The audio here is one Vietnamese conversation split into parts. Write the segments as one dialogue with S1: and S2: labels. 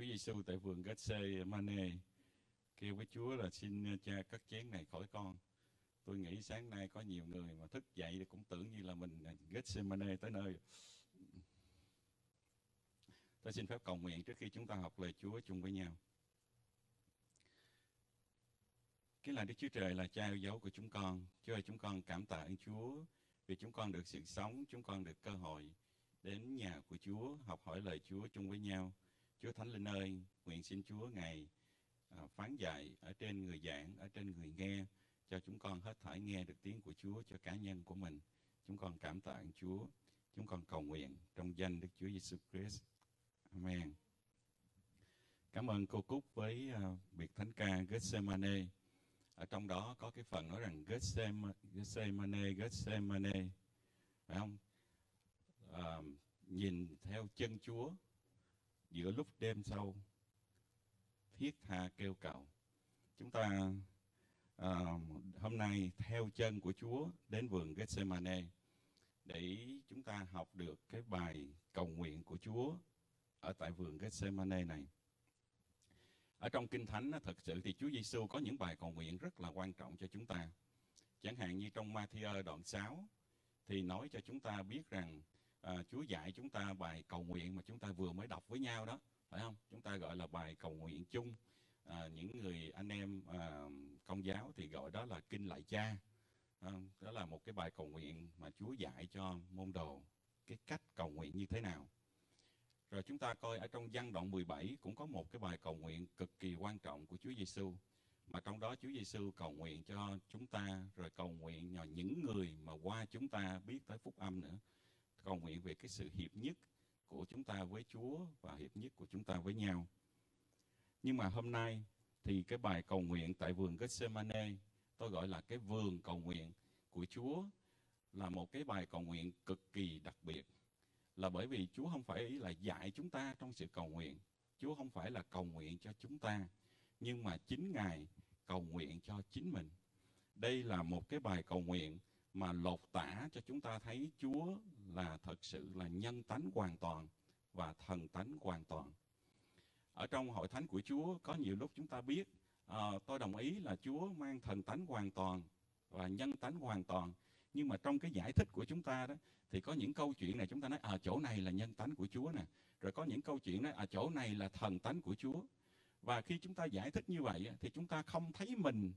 S1: Chúa Giêsu tại vườn Gethsemane kêu với Chúa là xin cha cất chén này khỏi con. Tôi nghĩ sáng nay có nhiều người mà thức dậy thì cũng tưởng như là mình Gethsemane tới nơi. Tôi xin phép cầu nguyện trước khi chúng ta học lời Chúa chung với nhau. cái là Đức Chúa Trời là cha yêu dấu của chúng con. Chúa ơi, chúng con cảm tạ ơn Chúa vì chúng con được sự sống, chúng con được cơ hội đến nhà của Chúa, học hỏi lời Chúa chung với nhau. Chúa Thánh Linh ơi, nguyện xin Chúa Ngài à, phán dạy ở trên người giảng, ở trên người nghe, cho chúng con hết thảy nghe được tiếng của Chúa cho cá nhân của mình. Chúng con cảm tạ Chúa. Chúng con cầu nguyện trong danh Đức Chúa Giêsu Christ. Amen. Cảm ơn cô Cúc với uh, biệt thánh ca Gethsemane. Ở trong đó có cái phần nói rằng Gethsemane, Gethsemane, Gethsemane. Phải không? Uh, nhìn theo chân Chúa giữa lúc đêm sâu thiết tha kêu cầu. Chúng ta uh, hôm nay theo chân của Chúa đến vườn Gethsemane để chúng ta học được cái bài cầu nguyện của Chúa ở tại vườn Gethsemane này. Ở trong Kinh Thánh thật sự thì Chúa Giêsu có những bài cầu nguyện rất là quan trọng cho chúng ta. Chẳng hạn như trong Matthew đoạn 6 thì nói cho chúng ta biết rằng à, Chúa dạy chúng ta bài cầu nguyện mà chúng ta vừa mới đọc với nhau đó, phải không? Chúng ta gọi là bài cầu nguyện chung. À, những người anh em à, công giáo thì gọi đó là kinh Lạy cha. À, đó là một cái bài cầu nguyện mà Chúa dạy cho môn đồ cái cách cầu nguyện như thế nào. Rồi chúng ta coi ở trong văn đoạn 17 cũng có một cái bài cầu nguyện cực kỳ quan trọng của Chúa Giêsu mà trong đó Chúa Giêsu cầu nguyện cho chúng ta rồi cầu nguyện nhờ những người mà qua chúng ta biết tới phúc âm nữa cầu nguyện về cái sự hiệp nhất của chúng ta với Chúa và hiệp nhất của chúng ta với nhau. Nhưng mà hôm nay thì cái bài cầu nguyện tại vườn Gethsemane tôi gọi là cái vườn cầu nguyện của Chúa là một cái bài cầu nguyện cực kỳ đặc biệt là bởi vì Chúa không phải là dạy chúng ta trong sự cầu nguyện. Chúa không phải là cầu nguyện cho chúng ta, nhưng mà chính Ngài cầu nguyện cho chính mình. Đây là một cái bài cầu nguyện mà lột tả cho chúng ta thấy Chúa là thật sự là nhân tánh hoàn toàn và thần tánh hoàn toàn. Ở trong hội thánh của Chúa có nhiều lúc chúng ta biết à, tôi đồng ý là Chúa mang thần tánh hoàn toàn và nhân tánh hoàn toàn. Nhưng mà trong cái giải thích của chúng ta đó thì có những câu chuyện này chúng ta nói ở à, chỗ này là nhân tánh của Chúa nè. Rồi có những câu chuyện nói ở à, chỗ này là thần tánh của Chúa. Và khi chúng ta giải thích như vậy thì chúng ta không thấy mình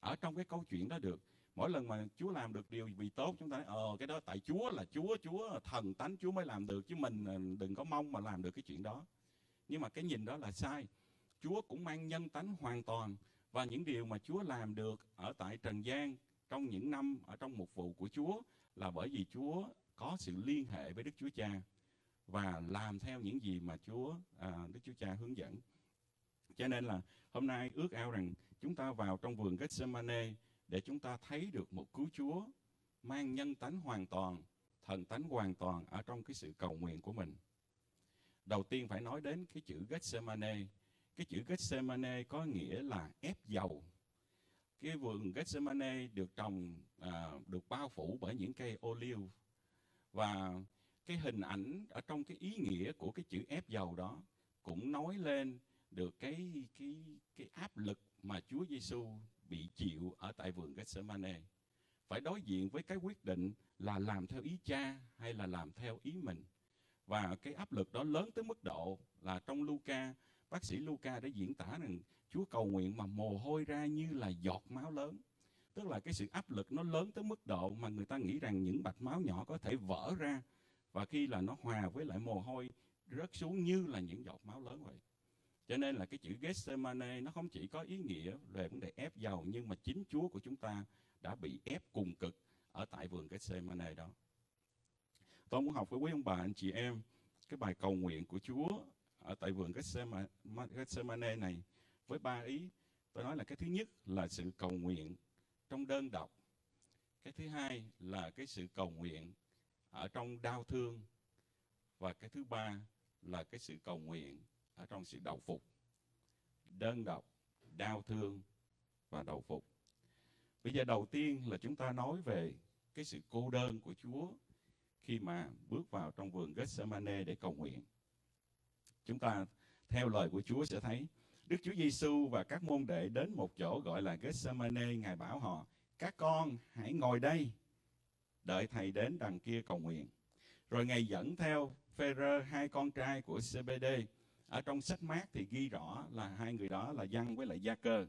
S1: ở trong cái câu chuyện đó được mỗi lần mà Chúa làm được điều gì tốt chúng ta nói ờ cái đó tại Chúa là Chúa Chúa thần tánh Chúa mới làm được chứ mình ờ, đừng có mong mà làm được cái chuyện đó nhưng mà cái nhìn đó là sai Chúa cũng mang nhân tánh hoàn toàn và những điều mà Chúa làm được ở tại trần gian trong những năm ở trong mục vụ của Chúa là bởi vì Chúa có sự liên hệ với Đức Chúa Cha và làm theo những gì mà Chúa à, Đức Chúa Cha hướng dẫn. Cho nên là hôm nay ước ao rằng chúng ta vào trong vườn Gethsemane để chúng ta thấy được một cứu Chúa mang nhân tánh hoàn toàn, thần tánh hoàn toàn ở trong cái sự cầu nguyện của mình. Đầu tiên phải nói đến cái chữ Gethsemane. Cái chữ Gethsemane có nghĩa là ép dầu cái vườn Gethsemane được trồng à, được bao phủ bởi những cây ô liu và cái hình ảnh ở trong cái ý nghĩa của cái chữ ép dầu đó cũng nói lên được cái cái cái áp lực mà Chúa Giêsu bị chịu ở tại vườn Gethsemane phải đối diện với cái quyết định là làm theo ý cha hay là làm theo ý mình và cái áp lực đó lớn tới mức độ là trong Luca, bác sĩ Luca đã diễn tả rằng Chúa cầu nguyện mà mồ hôi ra như là giọt máu lớn. Tức là cái sự áp lực nó lớn tới mức độ mà người ta nghĩ rằng những bạch máu nhỏ có thể vỡ ra và khi là nó hòa với lại mồ hôi rớt xuống như là những giọt máu lớn vậy. Cho nên là cái chữ Gethsemane nó không chỉ có ý nghĩa về vấn đề ép dầu nhưng mà chính Chúa của chúng ta đã bị ép cùng cực ở tại vườn Gethsemane đó. Tôi muốn học với quý ông bà, anh chị em, cái bài cầu nguyện của Chúa ở tại vườn Gethsemane này với ba ý. Tôi nói là cái thứ nhất là sự cầu nguyện trong đơn độc. Cái thứ hai là cái sự cầu nguyện ở trong đau thương. Và cái thứ ba là cái sự cầu nguyện ở trong sự đầu phục. Đơn độc, đau thương và đầu phục. Bây giờ đầu tiên là chúng ta nói về cái sự cô đơn của Chúa khi mà bước vào trong vườn Gethsemane để cầu nguyện. Chúng ta theo lời của Chúa sẽ thấy Đức Chúa Giêsu và các môn đệ đến một chỗ gọi là Gethsemane, Ngài bảo họ, các con hãy ngồi đây, đợi Thầy đến đằng kia cầu nguyện. Rồi Ngài dẫn theo Phêrô hai con trai của CBD. Ở trong sách mát thì ghi rõ là hai người đó là Giăng với lại Gia Cơ.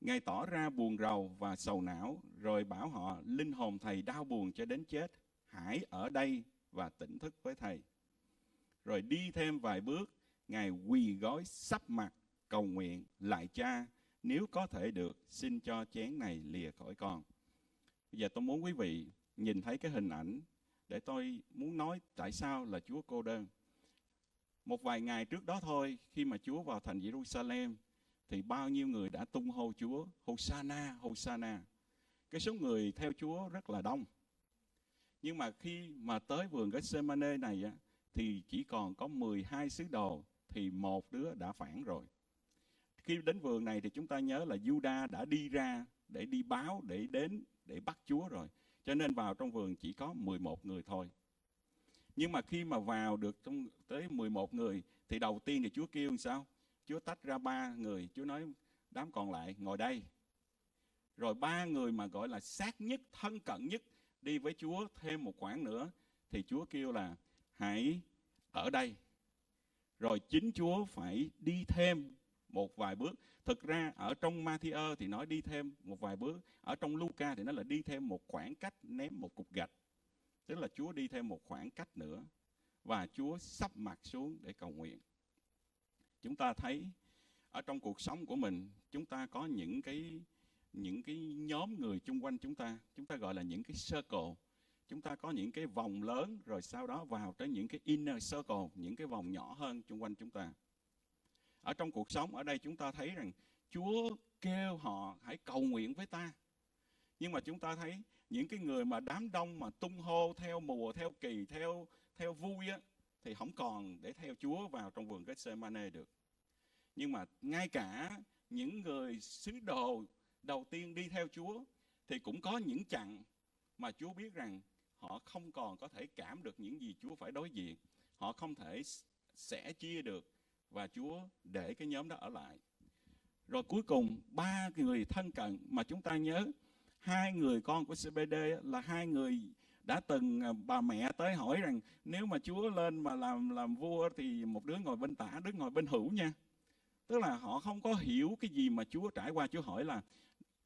S1: Ngài tỏ ra buồn rầu và sầu não, rồi bảo họ, linh hồn Thầy đau buồn cho đến chết, hãy ở đây và tỉnh thức với Thầy. Rồi đi thêm vài bước, Ngài quỳ gối sắp mặt cầu nguyện lại cha nếu có thể được xin cho chén này lìa khỏi con. Bây giờ tôi muốn quý vị nhìn thấy cái hình ảnh để tôi muốn nói tại sao là Chúa cô đơn. Một vài ngày trước đó thôi, khi mà Chúa vào thành Jerusalem, thì bao nhiêu người đã tung hô Chúa, Hosanna, Hosanna. Cái số người theo Chúa rất là đông. Nhưng mà khi mà tới vườn Gethsemane này á, thì chỉ còn có 12 sứ đồ thì một đứa đã phản rồi. Khi đến vườn này thì chúng ta nhớ là Juda đã đi ra để đi báo, để đến, để bắt Chúa rồi. Cho nên vào trong vườn chỉ có 11 người thôi. Nhưng mà khi mà vào được trong tới 11 người thì đầu tiên thì Chúa kêu sao? Chúa tách ra ba người, Chúa nói đám còn lại ngồi đây. Rồi ba người mà gọi là sát nhất, thân cận nhất đi với Chúa thêm một khoảng nữa thì Chúa kêu là hãy ở đây rồi chính Chúa phải đi thêm một vài bước. Thực ra ở trong Matthew thì nói đi thêm một vài bước, ở trong Luca thì nó là đi thêm một khoảng cách ném một cục gạch. Tức là Chúa đi thêm một khoảng cách nữa và Chúa sắp mặt xuống để cầu nguyện. Chúng ta thấy ở trong cuộc sống của mình, chúng ta có những cái những cái nhóm người chung quanh chúng ta, chúng ta gọi là những cái circle chúng ta có những cái vòng lớn rồi sau đó vào tới những cái inner circle, những cái vòng nhỏ hơn xung quanh chúng ta. Ở trong cuộc sống ở đây chúng ta thấy rằng Chúa kêu họ hãy cầu nguyện với ta. Nhưng mà chúng ta thấy những cái người mà đám đông mà tung hô theo mùa, theo kỳ, theo theo vui á thì không còn để theo Chúa vào trong vườn Gethsemane được. Nhưng mà ngay cả những người sứ đồ đầu tiên đi theo Chúa thì cũng có những chặng mà Chúa biết rằng họ không còn có thể cảm được những gì Chúa phải đối diện. Họ không thể sẻ chia được và Chúa để cái nhóm đó ở lại. Rồi cuối cùng ba người thân cận mà chúng ta nhớ hai người con của CBD là hai người đã từng à, bà mẹ tới hỏi rằng nếu mà Chúa lên mà làm làm vua thì một đứa ngồi bên tả, đứa ngồi bên hữu nha. Tức là họ không có hiểu cái gì mà Chúa trải qua. Chúa hỏi là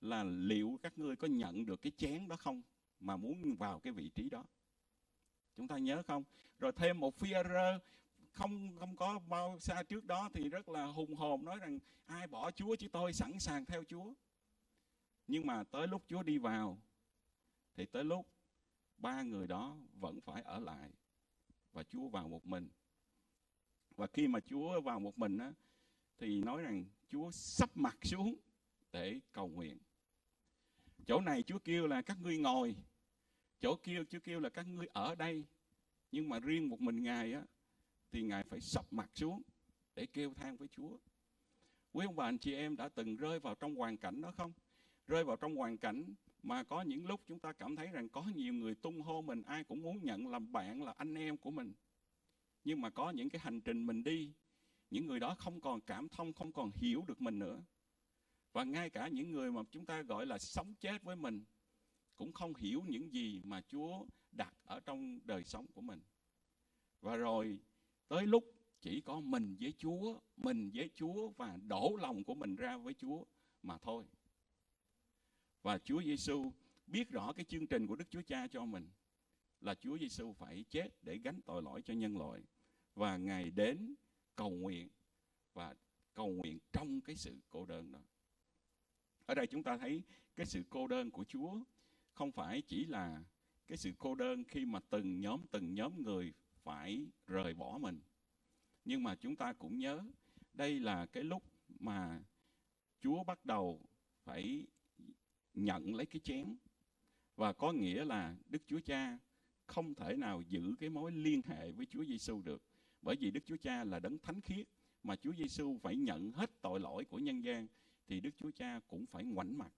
S1: là liệu các ngươi có nhận được cái chén đó không? mà muốn vào cái vị trí đó chúng ta nhớ không rồi thêm một phi rơ không không có bao xa trước đó thì rất là hùng hồn nói rằng ai bỏ Chúa chứ tôi sẵn sàng theo Chúa nhưng mà tới lúc Chúa đi vào thì tới lúc ba người đó vẫn phải ở lại và Chúa vào một mình. Và khi mà Chúa vào một mình á, thì nói rằng Chúa sắp mặt xuống để cầu nguyện. Chỗ này Chúa kêu là các ngươi ngồi. Chỗ kia Chúa kêu là các ngươi ở đây. Nhưng mà riêng một mình ngài á thì ngài phải sập mặt xuống để kêu than với Chúa. Quý ông bà anh chị em đã từng rơi vào trong hoàn cảnh đó không? Rơi vào trong hoàn cảnh mà có những lúc chúng ta cảm thấy rằng có nhiều người tung hô mình ai cũng muốn nhận làm bạn là anh em của mình nhưng mà có những cái hành trình mình đi những người đó không còn cảm thông không còn hiểu được mình nữa và ngay cả những người mà chúng ta gọi là sống chết với mình cũng không hiểu những gì mà Chúa đặt ở trong đời sống của mình. Và rồi tới lúc chỉ có mình với Chúa, mình với Chúa và đổ lòng của mình ra với Chúa mà thôi. Và Chúa Giêsu biết rõ cái chương trình của Đức Chúa Cha cho mình là Chúa Giêsu phải chết để gánh tội lỗi cho nhân loại và Ngài đến cầu nguyện và cầu nguyện trong cái sự cô đơn đó. Ở đây chúng ta thấy cái sự cô đơn của Chúa không phải chỉ là cái sự cô đơn khi mà từng nhóm từng nhóm người phải rời bỏ mình nhưng mà chúng ta cũng nhớ đây là cái lúc mà Chúa bắt đầu phải nhận lấy cái chén và có nghĩa là Đức Chúa Cha không thể nào giữ cái mối liên hệ với Chúa Giêsu được bởi vì Đức Chúa Cha là đấng thánh khiết mà Chúa Giêsu phải nhận hết tội lỗi của nhân gian thì Đức Chúa Cha cũng phải ngoảnh mặt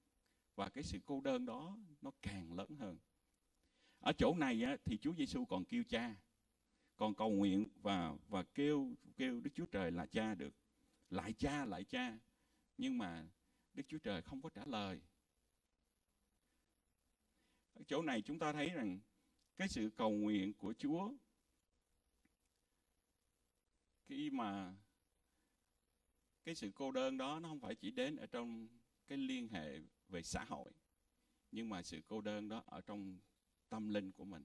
S1: và cái sự cô đơn đó nó càng lớn hơn ở chỗ này á, thì Chúa Giêsu còn kêu cha còn cầu nguyện và và kêu kêu Đức Chúa Trời là cha được. Lại cha, lại cha. Nhưng mà Đức Chúa Trời không có trả lời. Ở chỗ này chúng ta thấy rằng cái sự cầu nguyện của Chúa, khi mà cái sự cô đơn đó nó không phải chỉ đến ở trong cái liên hệ về xã hội, nhưng mà sự cô đơn đó ở trong tâm linh của mình.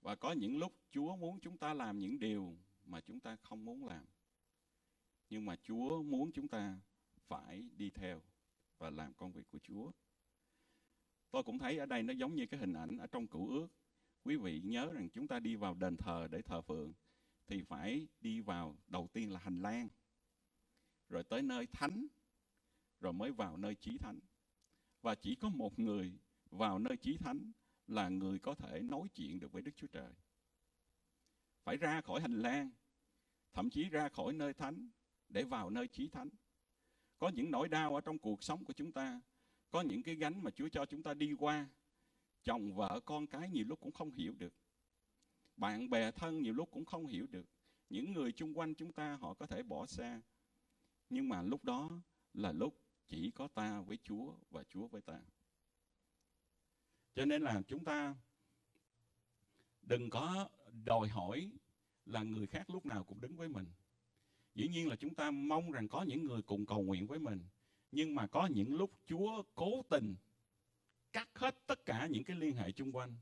S1: Và có những lúc Chúa muốn chúng ta làm những điều mà chúng ta không muốn làm, nhưng mà Chúa muốn chúng ta phải đi theo và làm công việc của Chúa tôi cũng thấy ở đây nó giống như cái hình ảnh ở trong cựu ước quý vị nhớ rằng chúng ta đi vào đền thờ để thờ phượng thì phải đi vào đầu tiên là hành lang rồi tới nơi thánh rồi mới vào nơi chí thánh và chỉ có một người vào nơi chí thánh là người có thể nói chuyện được với Đức Chúa Trời. Phải ra khỏi hành lang, thậm chí ra khỏi nơi thánh để vào nơi chí thánh. Có những nỗi đau ở trong cuộc sống của chúng ta, có những cái gánh mà Chúa cho chúng ta đi qua. Chồng, vợ, con cái nhiều lúc cũng không hiểu được. Bạn bè thân nhiều lúc cũng không hiểu được. Những người chung quanh chúng ta họ có thể bỏ xa. Nhưng mà lúc đó là lúc chỉ có ta với Chúa và Chúa với ta. Cho nên là chúng ta đừng có đòi hỏi là người khác lúc nào cũng đứng với mình. Dĩ nhiên là chúng ta mong rằng có những người cùng cầu nguyện với mình. Nhưng mà có những lúc Chúa cố tình cắt hết tất cả những cái liên hệ chung quanh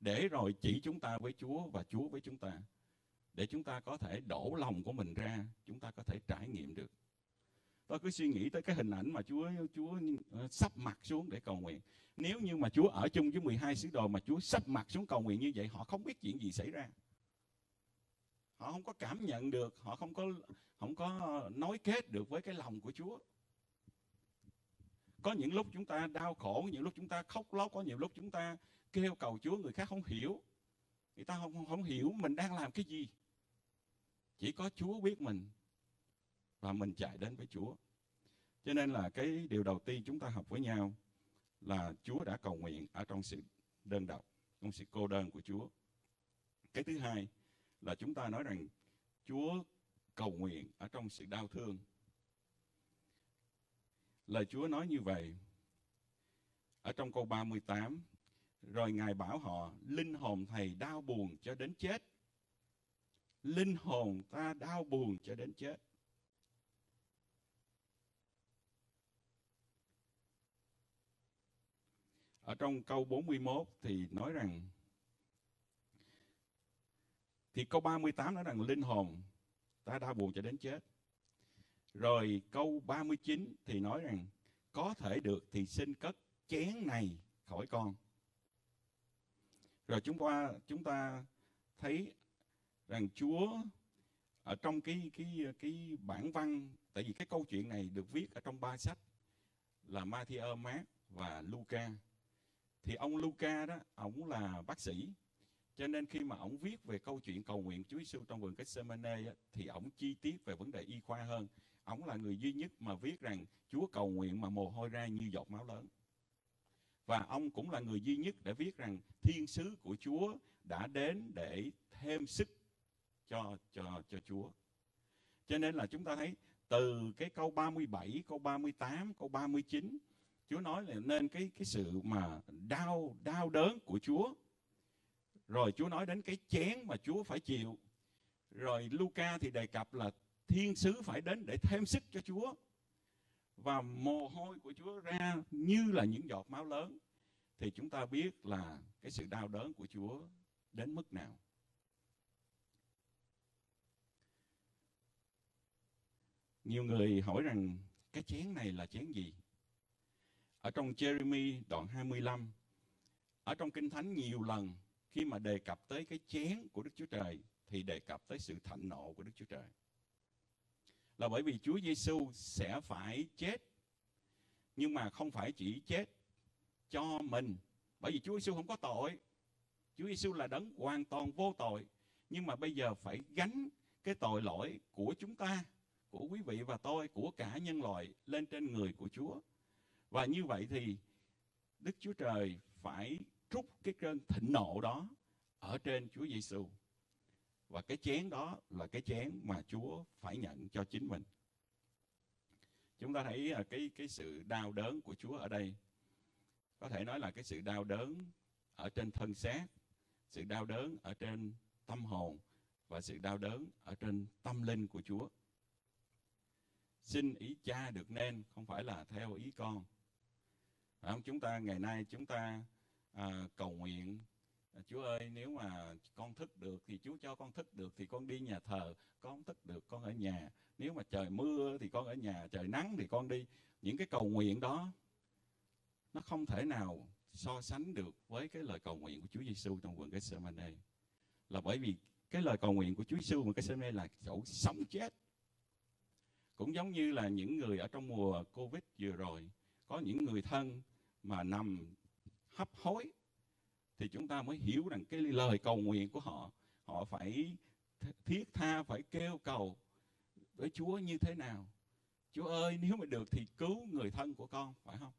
S1: để rồi chỉ chúng ta với Chúa và Chúa với chúng ta để chúng ta có thể đổ lòng của mình ra, chúng ta có thể trải nghiệm được. Tôi cứ suy nghĩ tới cái hình ảnh mà Chúa Chúa ờ, sắp mặt xuống để cầu nguyện. Nếu như mà Chúa ở chung với 12 sứ đồ mà Chúa sắp mặt xuống cầu nguyện như vậy, họ không biết chuyện gì xảy ra. Họ không có cảm nhận được, họ không có không có nói kết được với cái lòng của Chúa. Có những lúc chúng ta đau khổ, có những lúc chúng ta khóc lóc, có nhiều lúc chúng ta kêu cầu Chúa người khác không hiểu. Người ta không không hiểu mình đang làm cái gì. Chỉ có Chúa biết mình và mình chạy đến với Chúa. Cho nên là cái điều đầu tiên chúng ta học với nhau là Chúa đã cầu nguyện ở trong sự đơn độc, trong sự cô đơn của Chúa. Cái thứ hai là chúng ta nói rằng Chúa cầu nguyện ở trong sự đau thương. Lời Chúa nói như vậy ở trong câu 38 rồi Ngài bảo họ, linh hồn thầy đau buồn cho đến chết. Linh hồn ta đau buồn cho đến chết. Ở trong câu 41 thì nói rằng, thì câu 38 nói rằng linh hồn ta đau buồn cho đến chết. Rồi câu 39 thì nói rằng có thể được thì xin cất chén này khỏi con. Rồi chúng ta chúng ta thấy rằng Chúa ở trong cái cái cái bản văn tại vì cái câu chuyện này được viết ở trong ba sách là Matthew, Mark và Luca thì ông Luca đó ông là bác sĩ cho nên khi mà ông viết về câu chuyện cầu nguyện Chúa Giêsu trong vườn Gethsemane thì ông chi tiết về vấn đề y khoa hơn. Ông là người duy nhất mà viết rằng Chúa cầu nguyện mà mồ hôi ra như giọt máu lớn. Và ông cũng là người duy nhất để viết rằng thiên sứ của Chúa đã đến để thêm sức cho cho cho Chúa. Cho nên là chúng ta thấy từ cái câu 37, câu 38, câu 39 Chúa nói là nên cái cái sự mà đau đau đớn của Chúa. Rồi Chúa nói đến cái chén mà Chúa phải chịu. Rồi Luca thì đề cập là thiên sứ phải đến để thêm sức cho Chúa. Và mồ hôi của Chúa ra như là những giọt máu lớn. Thì chúng ta biết là cái sự đau đớn của Chúa đến mức nào. Nhiều người hỏi rằng cái chén này là chén gì? Ở trong Jeremy đoạn 25, ở trong Kinh Thánh nhiều lần khi mà đề cập tới cái chén của Đức Chúa Trời thì đề cập tới sự thạnh nộ của Đức Chúa Trời. Là bởi vì Chúa Giêsu sẽ phải chết nhưng mà không phải chỉ chết cho mình bởi vì Chúa Giêsu không có tội. Chúa Giêsu là đấng hoàn toàn vô tội nhưng mà bây giờ phải gánh cái tội lỗi của chúng ta, của quý vị và tôi, của cả nhân loại lên trên người của Chúa. Và như vậy thì Đức Chúa Trời phải trút cái cơn thịnh nộ đó ở trên Chúa Giêsu và cái chén đó là cái chén mà Chúa phải nhận cho chính mình. Chúng ta thấy à, cái cái sự đau đớn của Chúa ở đây có thể nói là cái sự đau đớn ở trên thân xác, sự đau đớn ở trên tâm hồn và sự đau đớn ở trên tâm linh của Chúa. Xin ý cha được nên không phải là theo ý con. Không? Chúng ta ngày nay chúng ta à, cầu nguyện À, Chúa ơi, nếu mà con thức được thì Chúa cho con thức được thì con đi nhà thờ, con không thức được, con ở nhà. Nếu mà trời mưa thì con ở nhà, trời nắng thì con đi. Những cái cầu nguyện đó, nó không thể nào so sánh được với cái lời cầu nguyện của Chúa Giêsu trong vườn Gethsemane. Là bởi vì cái lời cầu nguyện của Chúa Giêsu vườn Gethsemane là chỗ sống chết. Cũng giống như là những người ở trong mùa Covid vừa rồi, có những người thân mà nằm hấp hối thì chúng ta mới hiểu rằng cái lời cầu nguyện của họ họ phải thiết tha, phải kêu cầu với Chúa như thế nào. Chúa ơi, nếu mà được thì cứu người thân của con, phải không?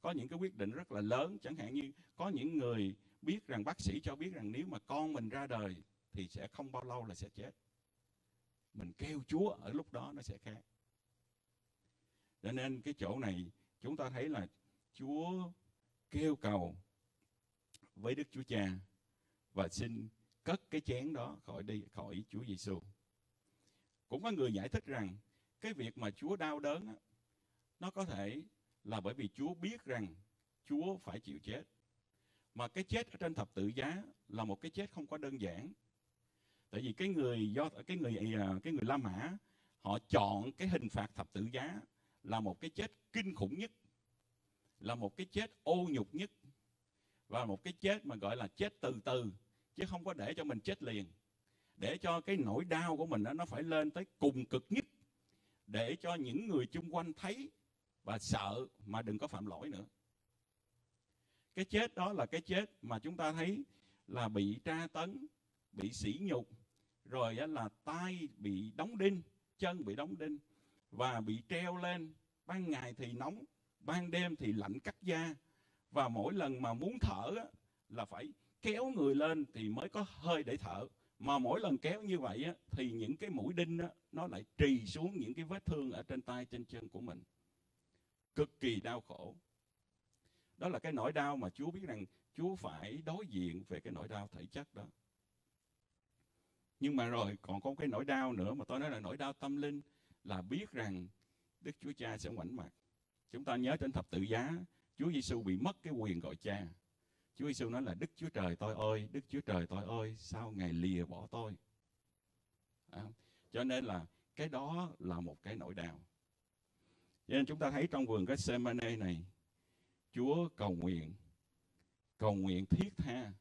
S1: Có những cái quyết định rất là lớn, chẳng hạn như có những người biết rằng, bác sĩ cho biết rằng nếu mà con mình ra đời thì sẽ không bao lâu là sẽ chết. Mình kêu Chúa ở lúc đó nó sẽ khác. Cho nên cái chỗ này chúng ta thấy là Chúa kêu cầu với Đức Chúa Cha và xin cất cái chén đó khỏi đi khỏi Chúa Giêsu. Cũng có người giải thích rằng cái việc mà Chúa đau đớn nó có thể là bởi vì Chúa biết rằng Chúa phải chịu chết. Mà cái chết ở trên thập tự giá là một cái chết không có đơn giản. Tại vì cái người do cái người à, cái người La Mã họ chọn cái hình phạt thập tự giá là một cái chết kinh khủng nhất, là một cái chết ô nhục nhất, và một cái chết mà gọi là chết từ từ chứ không có để cho mình chết liền. Để cho cái nỗi đau của mình đó, nó phải lên tới cùng cực nhất. Để cho những người chung quanh thấy và sợ mà đừng có phạm lỗi nữa. Cái chết đó là cái chết mà chúng ta thấy là bị tra tấn bị sỉ nhục rồi là tay bị đóng đinh chân bị đóng đinh và bị treo lên. Ban ngày thì nóng ban đêm thì lạnh cắt da và mỗi lần mà muốn thở á, là phải kéo người lên thì mới có hơi để thở. Mà mỗi lần kéo như vậy á, thì những cái mũi đinh á, nó lại trì xuống những cái vết thương ở trên tay trên chân của mình. Cực kỳ đau khổ. Đó là cái nỗi đau mà Chúa biết rằng Chúa phải đối diện về cái nỗi đau thể chất đó. Nhưng mà rồi còn có cái nỗi đau nữa mà tôi nói là nỗi đau tâm linh là biết rằng Đức Chúa Cha sẽ ngoảnh mặt. Chúng ta nhớ trên thập tự giá. Chúa Giêsu bị mất cái quyền gọi cha. Chúa Giêsu nói là Đức Chúa Trời tôi ơi, Đức Chúa Trời tôi ơi, sao Ngài lìa bỏ tôi? À, cho nên là cái đó là một cái nỗi đau. Cho nên chúng ta thấy trong vườn Gethsemane này, Chúa cầu nguyện, cầu nguyện thiết tha,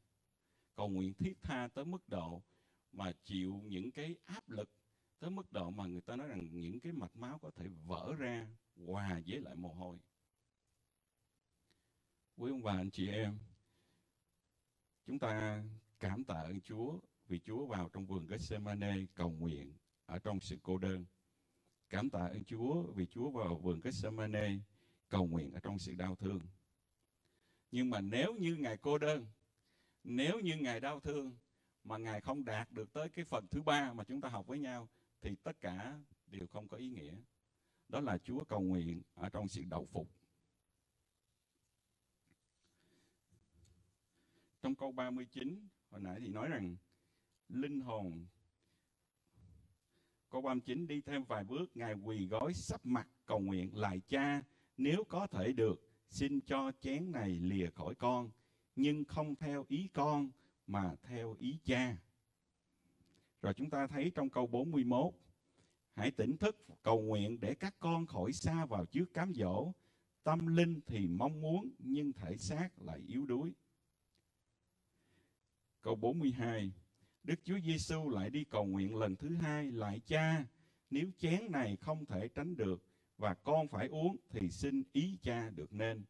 S1: cầu nguyện thiết tha tới mức độ mà chịu những cái áp lực tới mức độ mà người ta nói rằng những cái mạch máu có thể vỡ ra hòa với lại mồ hôi quý ông bà anh chị em. Chúng ta cảm tạ ơn Chúa vì Chúa vào trong vườn Gethsemane cầu nguyện ở trong sự cô đơn. Cảm tạ ơn Chúa vì Chúa vào vườn Gethsemane cầu nguyện ở trong sự đau thương. Nhưng mà nếu như ngài cô đơn, nếu như ngài đau thương mà ngài không đạt được tới cái phần thứ ba mà chúng ta học với nhau, thì tất cả đều không có ý nghĩa. Đó là Chúa cầu nguyện ở trong sự đậu phục. Trong câu 39 hồi nãy thì nói rằng linh hồn. Câu 39 đi thêm vài bước, ngài quỳ gói sắp mặt cầu nguyện lại cha, nếu có thể được, xin cho chén này lìa khỏi con, nhưng không theo ý con, mà theo ý cha. Rồi chúng ta thấy trong câu 41 hãy tỉnh thức cầu nguyện để các con khỏi xa vào trước cám dỗ. Tâm linh thì mong muốn, nhưng thể xác lại yếu đuối. Câu 42 Đức Chúa Giêsu lại đi cầu nguyện lần thứ hai lại cha nếu chén này không thể tránh được và con phải uống thì xin ý cha được nên.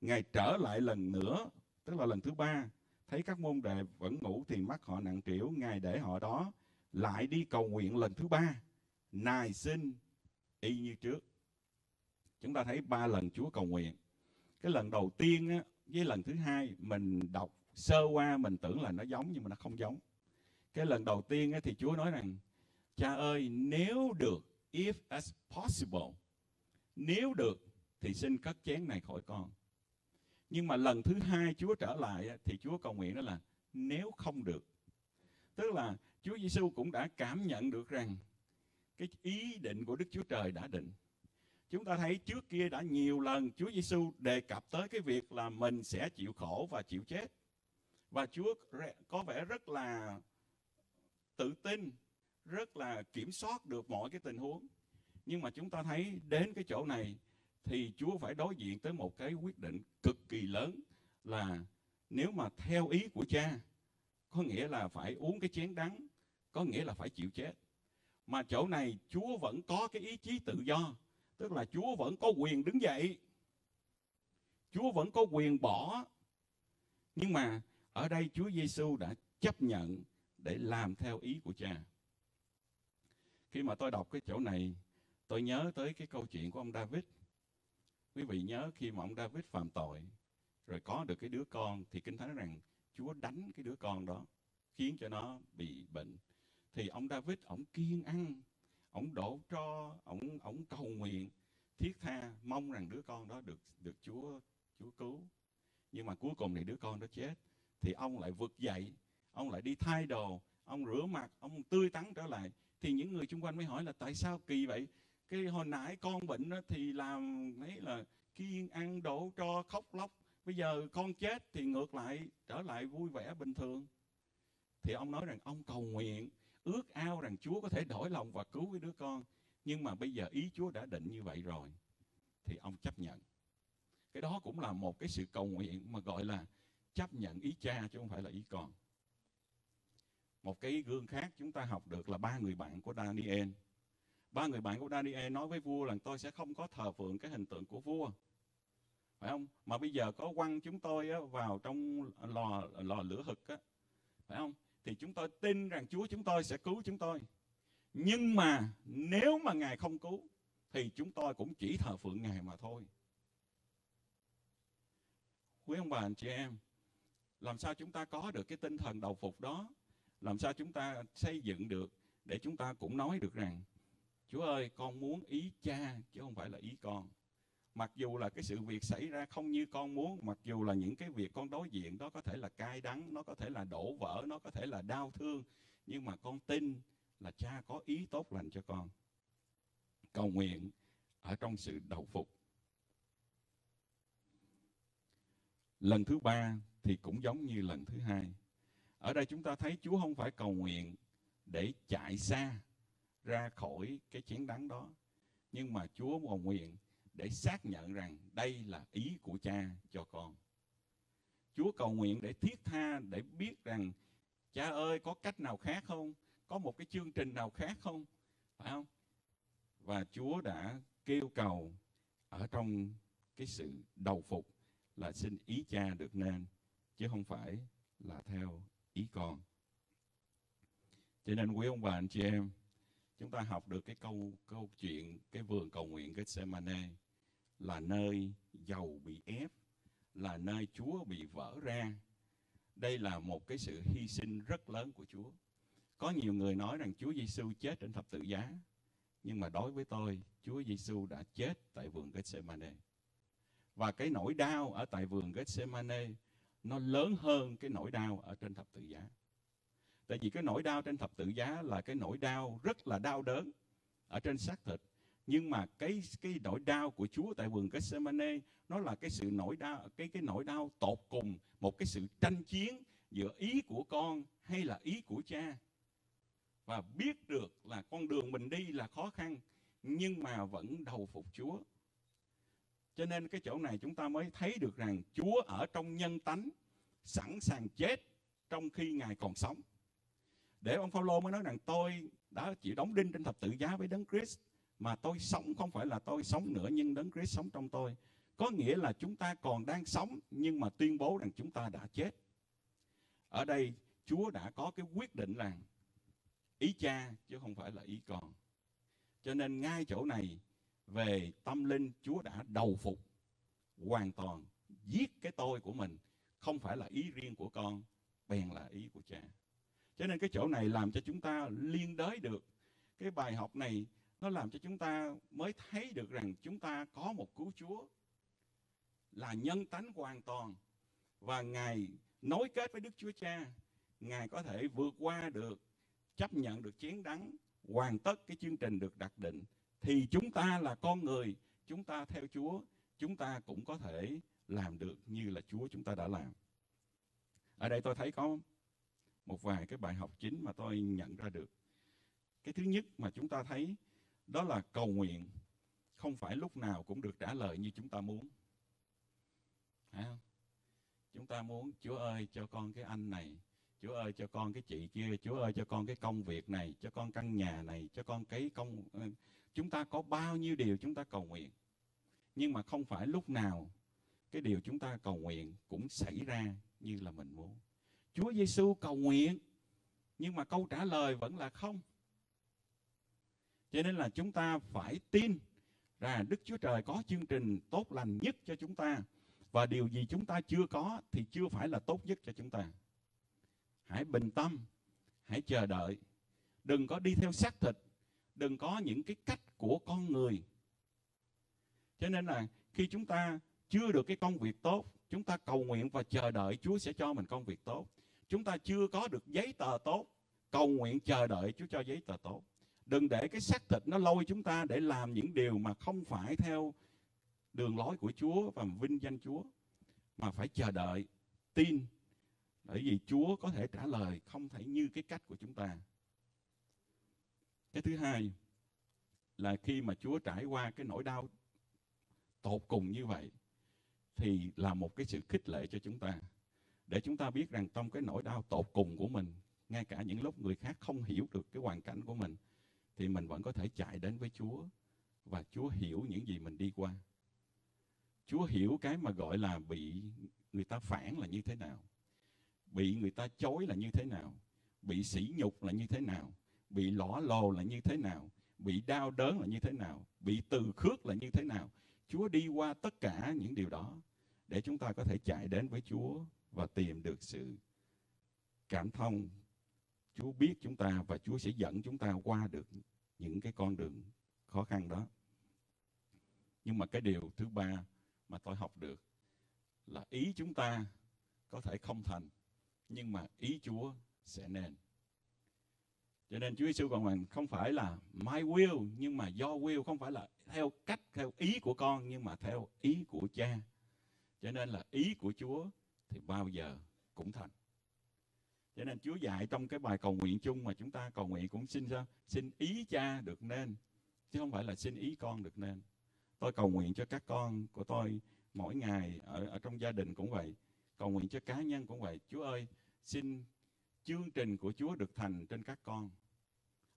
S1: Ngài trở lại lần nữa, tức là lần thứ ba, thấy các môn đệ vẫn ngủ thì mắt họ nặng trĩu, Ngài để họ đó lại đi cầu nguyện lần thứ ba, nài xin y như trước. Chúng ta thấy ba lần Chúa cầu nguyện. Cái lần đầu tiên á, với lần thứ hai mình đọc sơ qua mình tưởng là nó giống nhưng mà nó không giống. Cái lần đầu tiên á, thì Chúa nói rằng cha ơi nếu được if as possible nếu được thì xin cất chén này khỏi con. Nhưng mà lần thứ hai Chúa trở lại thì Chúa cầu nguyện đó là nếu không được. Tức là Chúa Giêsu cũng đã cảm nhận được rằng cái ý định của Đức Chúa Trời đã định. Chúng ta thấy trước kia đã nhiều lần Chúa Giêsu đề cập tới cái việc là mình sẽ chịu khổ và chịu chết và Chúa có vẻ rất là tự tin, rất là kiểm soát được mọi cái tình huống. Nhưng mà chúng ta thấy đến cái chỗ này thì Chúa phải đối diện tới một cái quyết định cực kỳ lớn là nếu mà theo ý của cha, có nghĩa là phải uống cái chén đắng, có nghĩa là phải chịu chết. Mà chỗ này Chúa vẫn có cái ý chí tự do, tức là Chúa vẫn có quyền đứng dậy. Chúa vẫn có quyền bỏ. Nhưng mà ở đây Chúa Giêsu đã chấp nhận để làm theo ý của cha. Khi mà tôi đọc cái chỗ này, tôi nhớ tới cái câu chuyện của ông David. Quý vị nhớ khi mà ông David phạm tội, rồi có được cái đứa con, thì kinh thánh nói rằng Chúa đánh cái đứa con đó, khiến cho nó bị bệnh. Thì ông David, ông kiên ăn, ông đổ cho ông ông cầu nguyện, thiết tha, mong rằng đứa con đó được được Chúa Chúa cứu. Nhưng mà cuối cùng thì đứa con đó chết thì ông lại vực dậy, ông lại đi thay đồ, ông rửa mặt, ông tươi tắn trở lại. Thì những người xung quanh mới hỏi là tại sao kỳ vậy? Cái hồi nãy con bệnh đó thì làm ấy là kiên ăn, đổ cho khóc lóc. Bây giờ con chết thì ngược lại, trở lại vui vẻ, bình thường. Thì ông nói rằng ông cầu nguyện, ước ao rằng Chúa có thể đổi lòng và cứu cái đứa con. Nhưng mà bây giờ ý Chúa đã định như vậy rồi, thì ông chấp nhận. Cái đó cũng là một cái sự cầu nguyện mà gọi là chấp nhận ý cha chứ không phải là ý con. Một cái gương khác chúng ta học được là ba người bạn của Daniel. Ba người bạn của Daniel nói với vua là tôi sẽ không có thờ phượng cái hình tượng của vua. Phải không? Mà bây giờ có quăng chúng tôi vào trong lò lò lửa hực á. Phải không? Thì chúng tôi tin rằng Chúa chúng tôi sẽ cứu chúng tôi. Nhưng mà nếu mà ngài không cứu, thì chúng tôi cũng chỉ thờ phượng ngài mà thôi. Quý ông bà, anh chị em làm sao chúng ta có được cái tinh thần đầu phục đó? Làm sao chúng ta xây dựng được để chúng ta cũng nói được rằng, Chúa ơi, con muốn ý cha chứ không phải là ý con. Mặc dù là cái sự việc xảy ra không như con muốn, mặc dù là những cái việc con đối diện đó có thể là cay đắng, nó có thể là đổ vỡ, nó có thể là đau thương, nhưng mà con tin là cha có ý tốt lành cho con. Cầu nguyện ở trong sự đầu phục. Lần thứ ba thì cũng giống như lần thứ hai ở đây chúng ta thấy Chúa không phải cầu nguyện để chạy xa ra khỏi cái chén đắng đó. Nhưng mà Chúa cầu nguyện để xác nhận rằng đây là ý của cha cho con. Chúa cầu nguyện để thiết tha, để biết rằng cha ơi có cách nào khác không? Có một cái chương trình nào khác không? Phải không? Và Chúa đã kêu cầu ở trong cái sự đầu phục là xin ý cha được nên chứ không phải là theo ý con. Cho nên quý ông bà anh chị em, chúng ta học được cái câu câu chuyện cái vườn cầu nguyện Gethsemane là nơi giàu bị ép, là nơi Chúa bị vỡ ra. Đây là một cái sự hy sinh rất lớn của Chúa. Có nhiều người nói rằng Chúa Giêsu chết trên thập tự giá, nhưng mà đối với tôi, Chúa Giêsu đã chết tại vườn Gethsemane. Và cái nỗi đau ở tại vườn Gethsemane nó lớn hơn cái nỗi đau ở trên thập tự giá. Tại vì cái nỗi đau trên thập tự giá là cái nỗi đau rất là đau đớn ở trên xác thịt. Nhưng mà cái cái nỗi đau của Chúa tại vườn Gethsemane nó là cái sự nỗi đau cái cái nỗi đau tột cùng, một cái sự tranh chiến giữa ý của con hay là ý của cha. Và biết được là con đường mình đi là khó khăn nhưng mà vẫn đầu phục Chúa. Cho nên cái chỗ này chúng ta mới thấy được rằng Chúa ở trong nhân tánh, sẵn sàng chết trong khi Ngài còn sống. Để ông Phaolô mới nói rằng tôi đã chịu đóng đinh trên thập tự giá với Đấng Christ, mà tôi sống không phải là tôi sống nữa, nhưng Đấng Christ sống trong tôi. Có nghĩa là chúng ta còn đang sống, nhưng mà tuyên bố rằng chúng ta đã chết. Ở đây, Chúa đã có cái quyết định là ý cha chứ không phải là ý con. Cho nên ngay chỗ này về tâm linh Chúa đã đầu phục hoàn toàn giết cái tôi của mình. Không phải là ý riêng của con bèn là ý của cha. Cho nên cái chỗ này làm cho chúng ta liên đới được. Cái bài học này nó làm cho chúng ta mới thấy được rằng chúng ta có một cứu Chúa là nhân tánh hoàn toàn. Và Ngài nối kết với Đức Chúa Cha, Ngài có thể vượt qua được, chấp nhận được chiến đắng, hoàn tất cái chương trình được đặt định thì chúng ta là con người, chúng ta theo Chúa, chúng ta cũng có thể làm được như là Chúa chúng ta đã làm. Ở đây tôi thấy có một vài cái bài học chính mà tôi nhận ra được. Cái thứ nhất mà chúng ta thấy đó là cầu nguyện không phải lúc nào cũng được trả lời như chúng ta muốn. Phải không? Chúng ta muốn Chúa ơi cho con cái anh này, Chúa ơi cho con cái chị kia, Chúa ơi cho con cái công việc này, cho con căn nhà này, cho con cái công chúng ta có bao nhiêu điều chúng ta cầu nguyện. Nhưng mà không phải lúc nào cái điều chúng ta cầu nguyện cũng xảy ra như là mình muốn. Chúa Giêsu cầu nguyện nhưng mà câu trả lời vẫn là không. Cho nên là chúng ta phải tin rằng Đức Chúa Trời có chương trình tốt lành nhất cho chúng ta và điều gì chúng ta chưa có thì chưa phải là tốt nhất cho chúng ta. Hãy bình tâm, hãy chờ đợi. Đừng có đi theo xác thịt, đừng có những cái cách của con người. Cho nên là khi chúng ta chưa được cái công việc tốt, chúng ta cầu nguyện và chờ đợi Chúa sẽ cho mình công việc tốt. Chúng ta chưa có được giấy tờ tốt, cầu nguyện chờ đợi Chúa cho giấy tờ tốt. Đừng để cái xác thịt nó lôi chúng ta để làm những điều mà không phải theo đường lối của Chúa và vinh danh Chúa. Mà phải chờ đợi, tin. Bởi vì Chúa có thể trả lời không thể như cái cách của chúng ta. Cái thứ hai là khi mà Chúa trải qua cái nỗi đau tột cùng như vậy thì là một cái sự khích lệ cho chúng ta để chúng ta biết rằng trong cái nỗi đau tột cùng của mình ngay cả những lúc người khác không hiểu được cái hoàn cảnh của mình thì mình vẫn có thể chạy đến với Chúa và Chúa hiểu những gì mình đi qua. Chúa hiểu cái mà gọi là bị người ta phản là như thế nào, bị người ta chối là như thế nào, bị sỉ nhục là như thế nào, bị lõ lồ là như thế nào, bị đau đớn là như thế nào, bị từ khước là như thế nào. Chúa đi qua tất cả những điều đó để chúng ta có thể chạy đến với Chúa và tìm được sự cảm thông. Chúa biết chúng ta và Chúa sẽ dẫn chúng ta qua được những cái con đường khó khăn đó. Nhưng mà cái điều thứ ba mà tôi học được là ý chúng ta có thể không thành, nhưng mà ý Chúa sẽ nên. Cho nên Chúa Giêsu còn rằng không phải là my will nhưng mà do will không phải là theo cách theo ý của con nhưng mà theo ý của cha. Cho nên là ý của Chúa thì bao giờ cũng thành. Cho nên Chúa dạy trong cái bài cầu nguyện chung mà chúng ta cầu nguyện cũng xin sao? Xin ý cha được nên chứ không phải là xin ý con được nên. Tôi cầu nguyện cho các con của tôi mỗi ngày ở ở trong gia đình cũng vậy, cầu nguyện cho cá nhân cũng vậy. Chúa ơi, xin chương trình của Chúa được thành trên các con.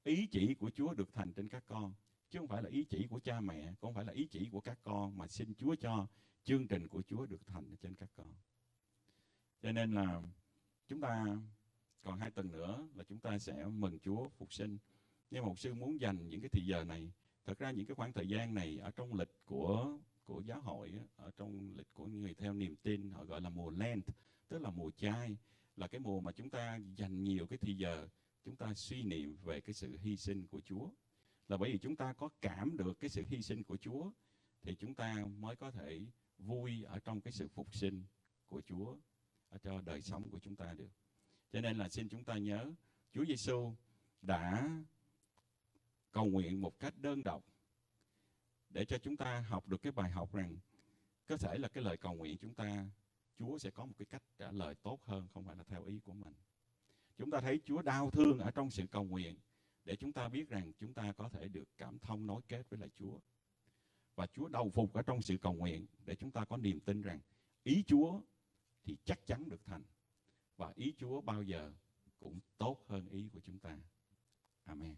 S1: Ý chỉ của Chúa được thành trên các con. Chứ không phải là ý chỉ của cha mẹ, không phải là ý chỉ của các con mà xin Chúa cho chương trình của Chúa được thành trên các con. Cho nên là chúng ta còn hai tuần nữa là chúng ta sẽ mừng Chúa phục sinh. Nhưng một sư muốn dành những cái thời giờ này, thật ra những cái khoảng thời gian này ở trong lịch của của giáo hội, ở trong lịch của người theo niềm tin, họ gọi là mùa Lent, tức là mùa chay, là cái mùa mà chúng ta dành nhiều cái thì giờ, chúng ta suy niệm về cái sự hy sinh của Chúa. Là bởi vì chúng ta có cảm được cái sự hy sinh của Chúa, thì chúng ta mới có thể vui ở trong cái sự phục sinh của Chúa ở cho đời sống của chúng ta được. Cho nên là xin chúng ta nhớ Chúa Giêsu đã cầu nguyện một cách đơn độc để cho chúng ta học được cái bài học rằng có thể là cái lời cầu nguyện chúng ta Chúa sẽ có một cái cách trả lời tốt hơn, không phải là theo ý của mình. Chúng ta thấy Chúa đau thương ở trong sự cầu nguyện để chúng ta biết rằng chúng ta có thể được cảm thông nối kết với lại Chúa. Và Chúa đầu phục ở trong sự cầu nguyện để chúng ta có niềm tin rằng ý Chúa thì chắc chắn được thành. Và ý Chúa bao giờ cũng tốt hơn ý của chúng ta. Amen.